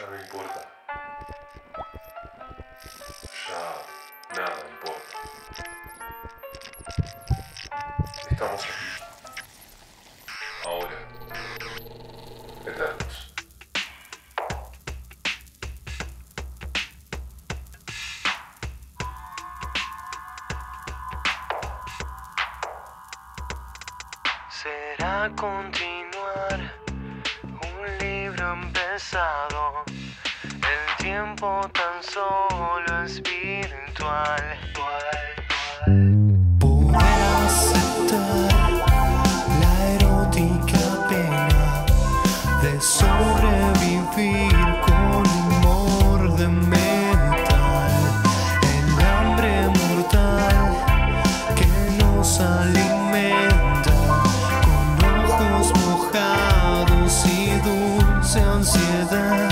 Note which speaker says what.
Speaker 1: Ya no importa. Ya nada importa. Estamos aquí. Ahora. Eternos.
Speaker 2: Será continuar un libro empezado tan solo es virtual. Puedo aceptar la erótica pena de sobrevivir con humor de metal, el hambre mortal que nos alimenta con ojos mojados y dulce ansiedad.